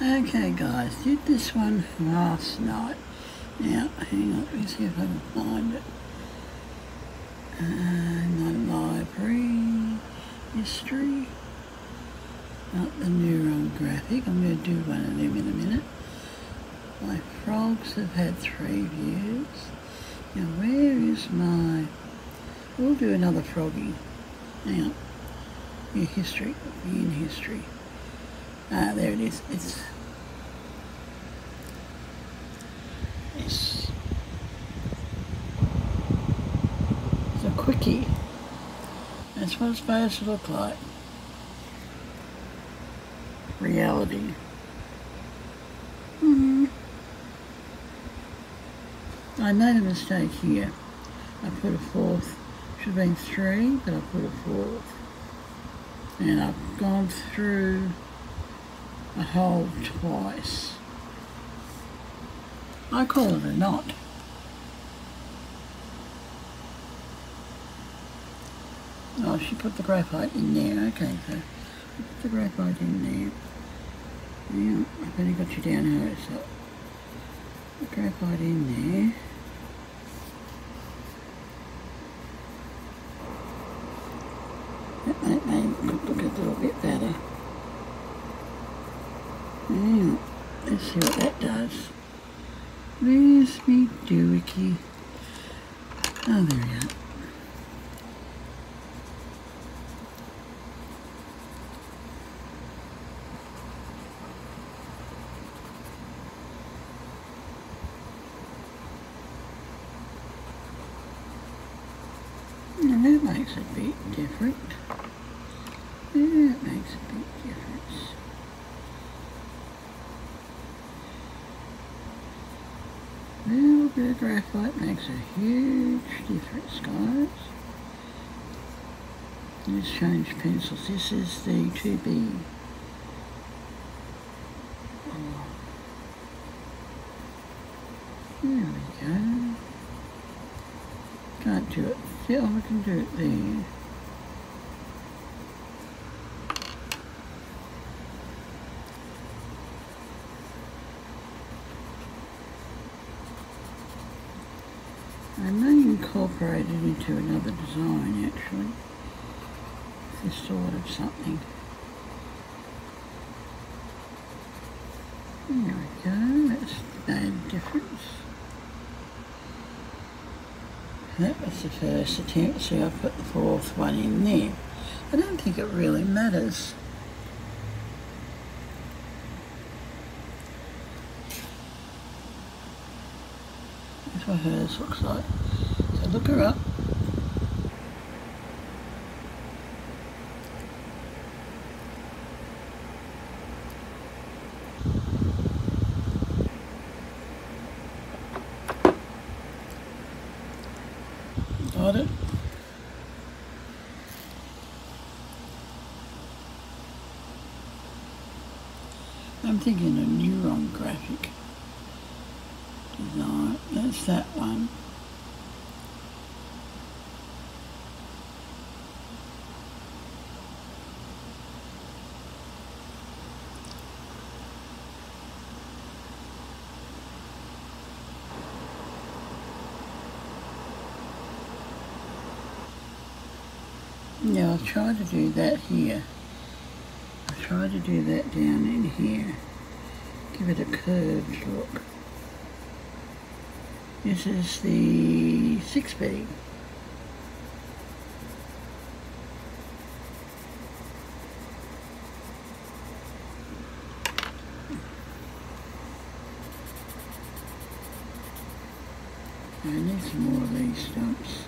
Okay guys, did this one last night. Now, hang on, let me see if I can find it. Uh, my library, history, not the neurographic. I'm going to do one of them in a minute. My frogs have had three views. Now where is my... We'll do another froggy. Hang on. Yeah, history. In history. Ah, there it is. It's... It's... A quickie. That's what it's supposed to look like. Reality. Mm-hmm. I made a mistake here. I put a fourth. Should have been three, but I put a fourth. And I've gone through a hole twice. I call it a knot. Oh, she put the graphite in there. Okay, so put the graphite in there. Yeah, I've only got you down here, so the graphite in there. That make it look a little bit better. Yeah, let's see what that does. There's me doohickey. Oh, there we are. And that makes a bit different. That makes a big difference. Little bit of graphite makes a huge difference, guys. Let's change pencils. This is the 2B. There we go. Can't do it. Yeah, I can do it there. I may incorporate it into another design actually. This sort of something. There we go, that's the a difference. That was the first attempt, so I put the fourth one in there. I don't think it really matters. What hers looks like. So look her up. Got it? I'm thinking a neurographic That one. Yeah, I'll try to do that here. I'll try to do that down in here. Give it a curved look. This is the 6B. I need some more of these stumps.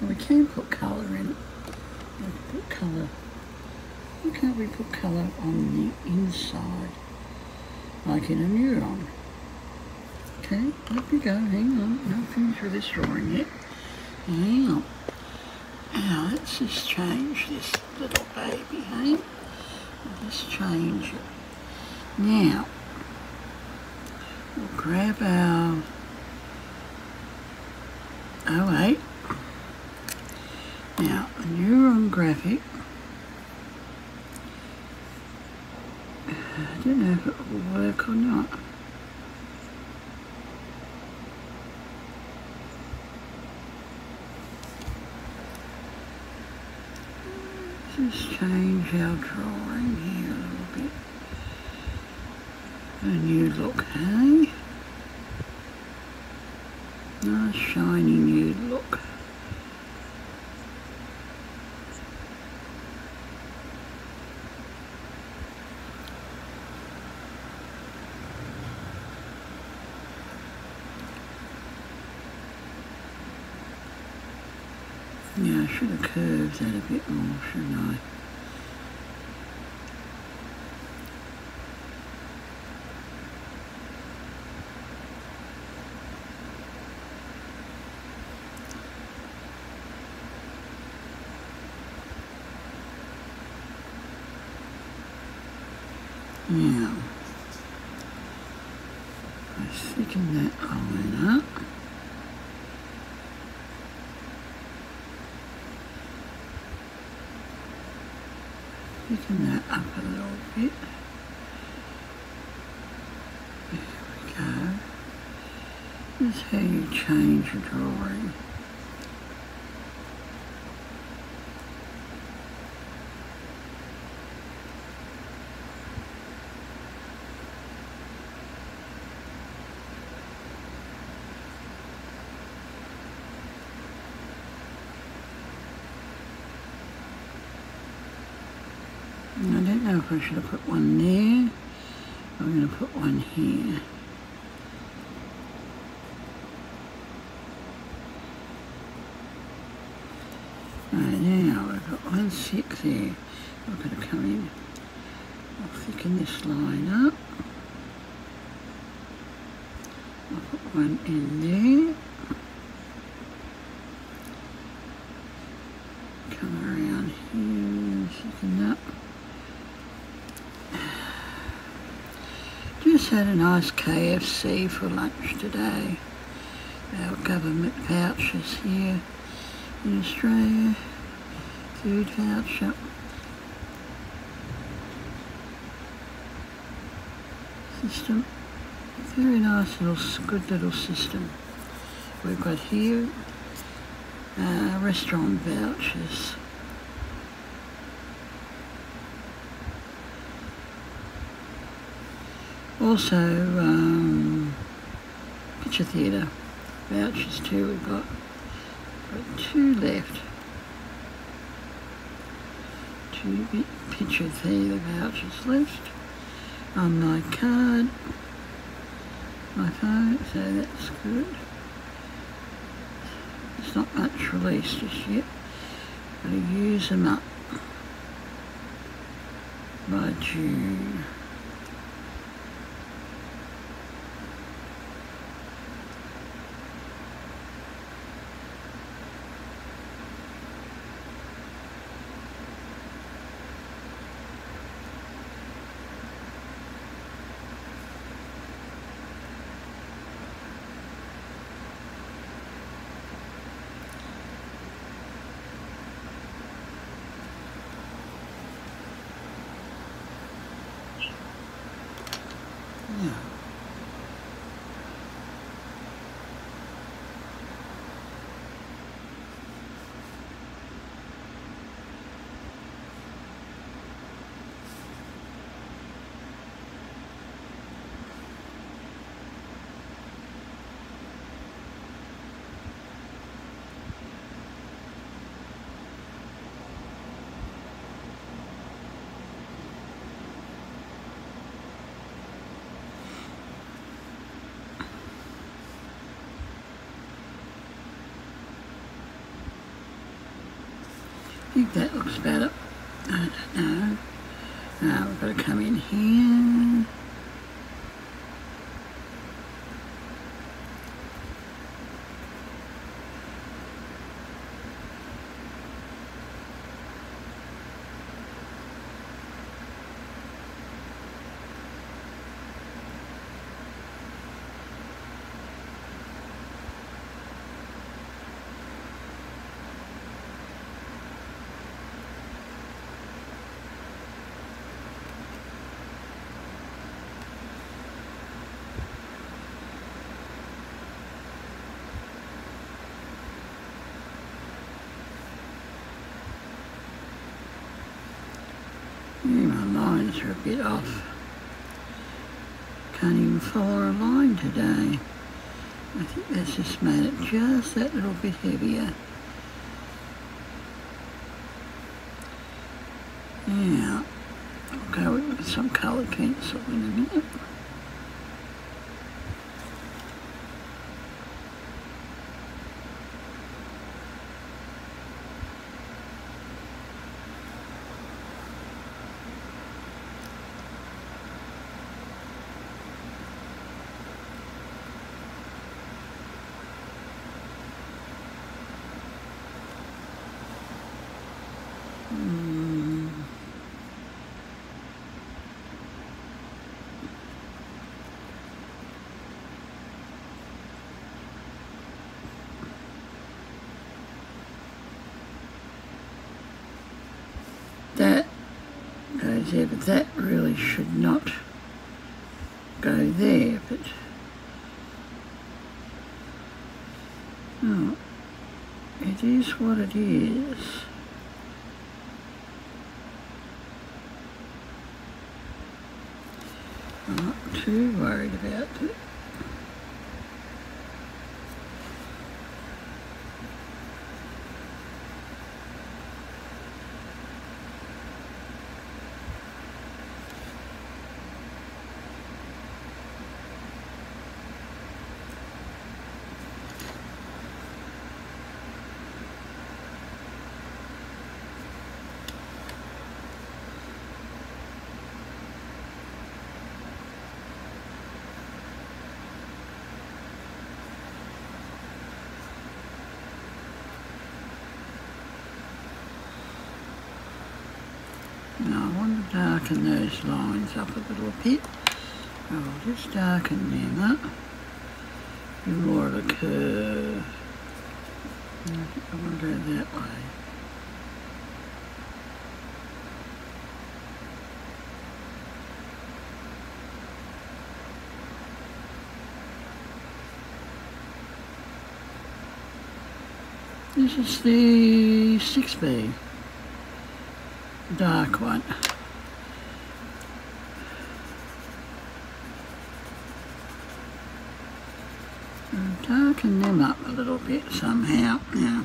And we can put colour in. We can put colour. Why can't we put colour on the inside? Like in a neuron. Okay, up we go. Hang on. Not finished with this drawing yet. Hang on. Now let's just change this little baby, hey? Let's change it. Now, we'll grab our Oh wait. Now, a neurographic. I don't know if it will work or not. Just change our drawing here a little bit. A new look, hey? Nice shiny new look. Yeah, I should have curved that a bit more, shouldn't I? Now, I thicken that line up. Thicken that up a little bit. There we go. This is how you change a drawing. I I should have put one there. I'm going to put one here. Right now we've got one six there. I've got to come in. I'll thicken this line up. I'll put one in there. Come around here, thicken up. Had a nice KFC for lunch today. Our government vouchers here in Australia. Food voucher. System. Very nice little, good little system. We've got here uh, restaurant vouchers. Also, um, picture theatre vouchers too. We've got, got two left. Two picture theatre vouchers left on my card, my phone, so that's good. It's not much released just yet. Gotta use them up by June. Yeah. Think that looks better. I don't know. Now we've got to come in here. Yeah, are a bit off. Can't even follow a line today. I think that's just made it just that little bit heavier. Yeah, I'll go with some coloured pencil in a minute. Mm. That goes there, but that really should not go there, but oh, it is what it is. I'm not too worried about it. Now I want to darken those lines up a little bit. I'll just darken them up. Do more of a curve. I want to go that way. This is the 6B dark one. And darken them up a little bit somehow. Yeah.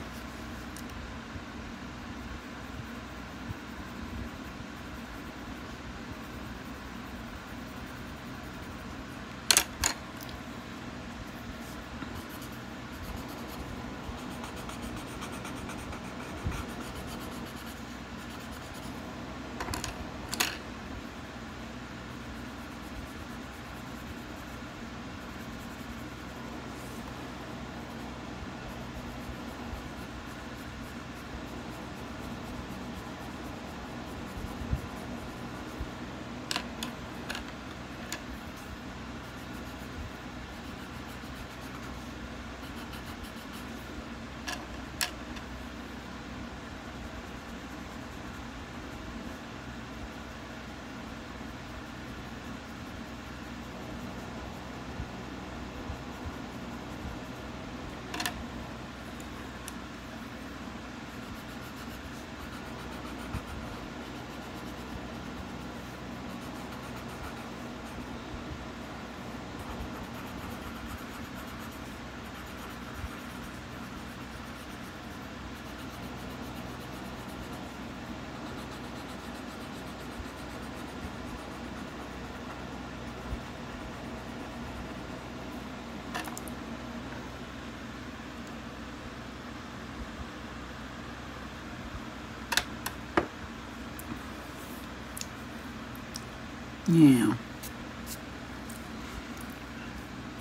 Now,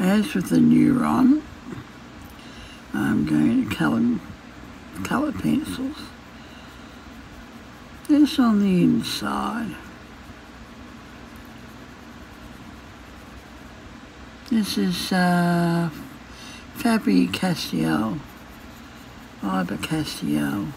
as with the neuron, I'm going to colour, colour pencils. This on the inside. This is uh, Faber-Castell, Faber-Castell. No,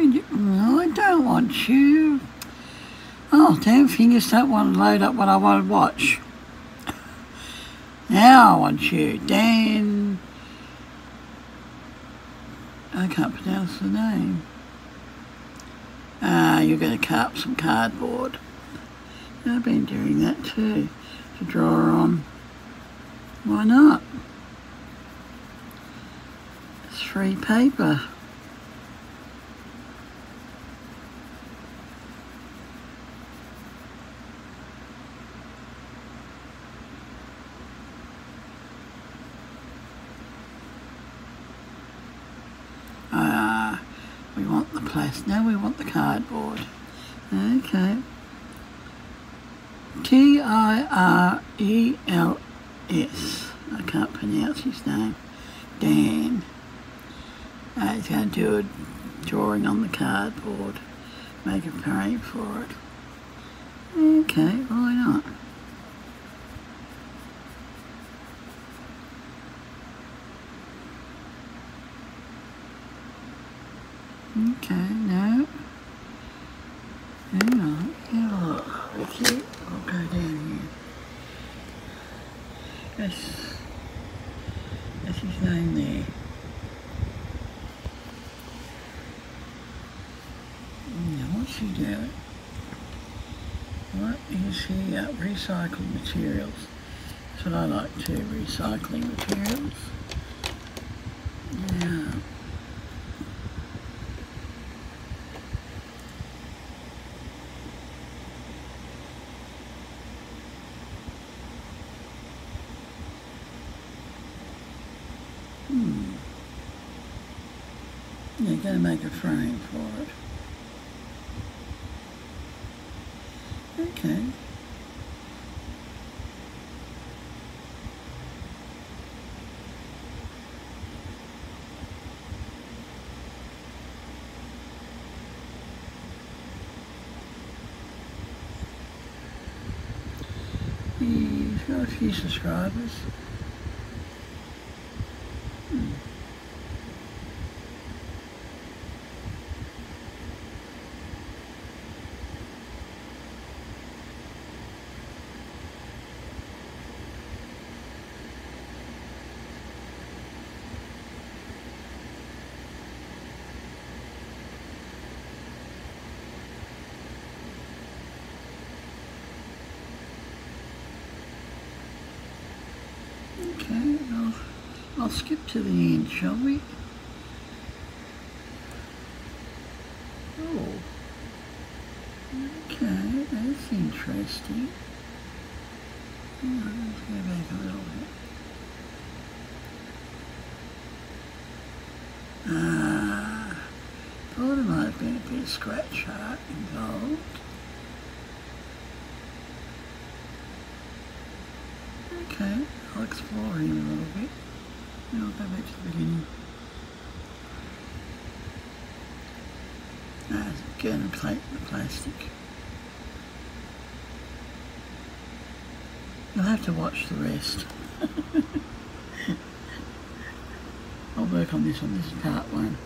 I don't want you. Oh, damn fingers don't want to load up what I want to watch. Now I want you, Dan. I can't pronounce the name. Ah, you're going to cut up some cardboard. I've been doing that too, to draw on. Why not? It's free paper. Ah, plastic. Now we want the cardboard. Okay. T I can't pronounce his name. Dan. Uh, he's going to do a drawing on the cardboard. Make a frame for it. Okay, why not? Okay, no. Hang on, yeah, look. With I'll go down here. That's, that's his name there. Now, what's he doing? What is he uh, recycled materials? That's what I like too, recycling materials. Yeah. Hmm. You're going to make a frame for it. Okay. He's got a few subscribers. Hmm. Okay, I'll, I'll skip to the end, shall we? Oh. Okay, that's interesting. Let's go back a little bit. Ah, thought there might have been a bit of scratch art involved. Okay, I'll explore him a little bit. Then I'll go back to the beginning. Ah, again, plate the plastic. You'll have to watch the rest. I'll work on this one. This is part one.